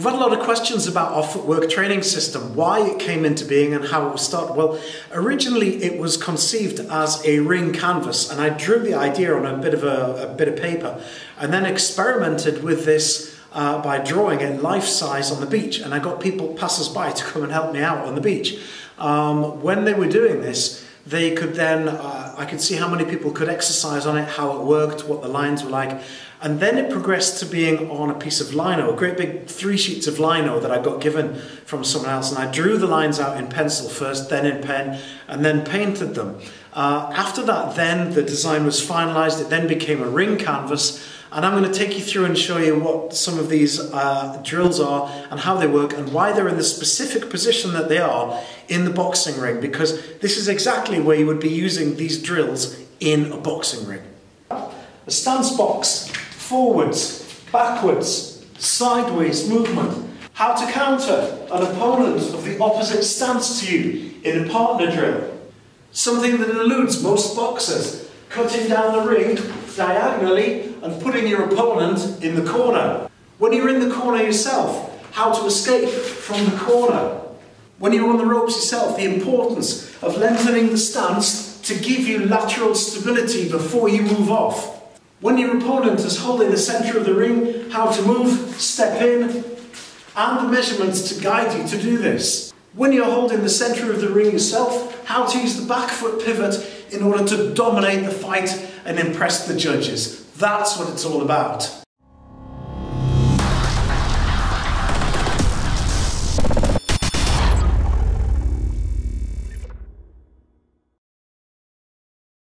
We've had a lot of questions about our footwork training system, why it came into being and how it was started. Well, originally it was conceived as a ring canvas and I drew the idea on a bit of a, a bit of paper and then experimented with this uh, by drawing it life size on the beach and I got people passers-by to come and help me out on the beach. Um, when they were doing this, they could then, uh, I could see how many people could exercise on it, how it worked, what the lines were like. And then it progressed to being on a piece of lino, a great big three sheets of lino that I got given from someone else. And I drew the lines out in pencil first, then in pen, and then painted them. Uh, after that, then the design was finalized. It then became a ring canvas. And I'm going to take you through and show you what some of these uh, drills are and how they work and why they're in the specific position that they are in the boxing ring because this is exactly where you would be using these drills in a boxing ring. A stance box forwards, backwards, sideways movement. How to counter an opponent of the opposite stance to you in a partner drill. Something that eludes most boxers, cutting down the ring diagonally and putting your opponent in the corner. When you're in the corner yourself, how to escape from the corner. When you're on the ropes yourself, the importance of lengthening the stance to give you lateral stability before you move off. When your opponent is holding the centre of the ring, how to move, step in, and the measurements to guide you to do this. When you're holding the centre of the ring yourself, how to use the back foot pivot in order to dominate the fight and impress the judges. That's what it's all about.